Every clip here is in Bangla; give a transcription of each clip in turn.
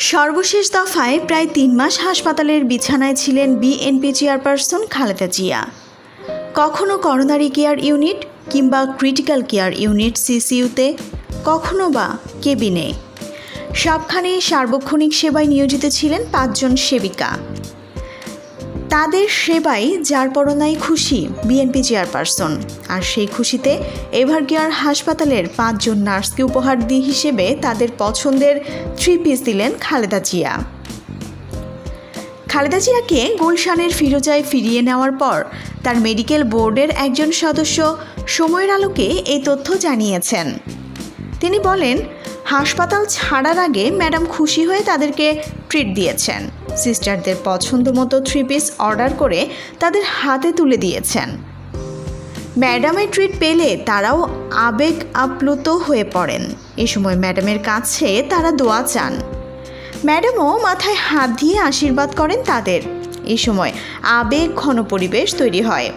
সর্বশেষ দফায় প্রায় তিন মাস হাসপাতালের বিছানায় ছিলেন বিএনপি চেয়ারপারসন খালেদা জিয়া। কখনো করোনারি কেয়ার ইউনিট কিংবা ক্রিটিক্যাল কেয়ার ইউনিট সিসিউতে কখনো বা কেবিনে। সবখানে সার্বক্ষণিক সেবায় নিয়োজিত ছিলেন পাঁচজন সেবিকা। তাদের সেবাই যার পরনাই খুশি বিএনপি চেয়ারপারসন আর সেই খুশিতে এভারগিয়ার হাসপাতালের পাঁচজন নার্সকে উপহার দিয়ে হিসেবে তাদের পছন্দের থ্রি পিস দিলেন খালেদা জিয়া। খালেদা জিয়াকে গুলশানের ফিরোজায় ফিরিয়ে নেওয়ার পর তার মেডিকেল বোর্ডের একজন সদস্য সময়ের আলোকে এই তথ্য জানিয়েছেন। তিনি বলেন, হাসপাতাল ছাড়ার আগে ম্যাডাম খুশি হয়ে তাদেরকে ট্রিট দিয়েছেন। সিস্টারদের পছন্দ মতো থ্রি পিস অর্ডার করে তাদের হাতে তুলে দিয়েছেন। ম্যাডামের ট্রিট পেলে তারাও আবেগ আপ্লুত হয়ে পড়েন। এ সময় ম্যাডামের কাছে তারা দোয়া চান। ম্যাডামও মাথায় হাত দিয়ে আশীর্বাদ করেন তাদের। এ সময় আবেগ ঘন পরিবেশ তৈরি হয়।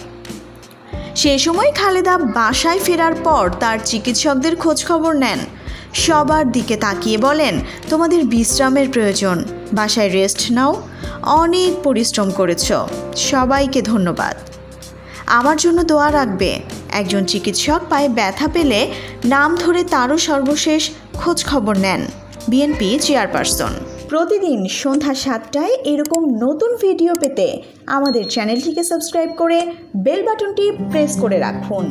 সে সময় খালেদা বাসায় ফেরার পর তার চিকিৎসকদের খোঁজখবর নেন। সবার দিকে তাকিয়ে বলেন, তোমাদের বিশ্রামের প্রয়োজন। বাসায় রেস্ট নাও। অনেক পরিশ্রম করেছ। সবাইকে ধন্যবাদ। আমার জন্য দোয়া রাখবে। একজন চিকিৎসক পায়ে ব্যথা পেলে নাম ধরে তারও সর্বশেষ খোঁজ খবর নেন বিএনপি চেয়ারপারসন প্রতিদিন সন্ধ্যা সাতটায় এরকম নতুন ভিডিও পেতে আমাদের চ্যানেলটিকে সাবস্ক্রাইব করে বেল বাটনটি প্রেস করে রাখুন।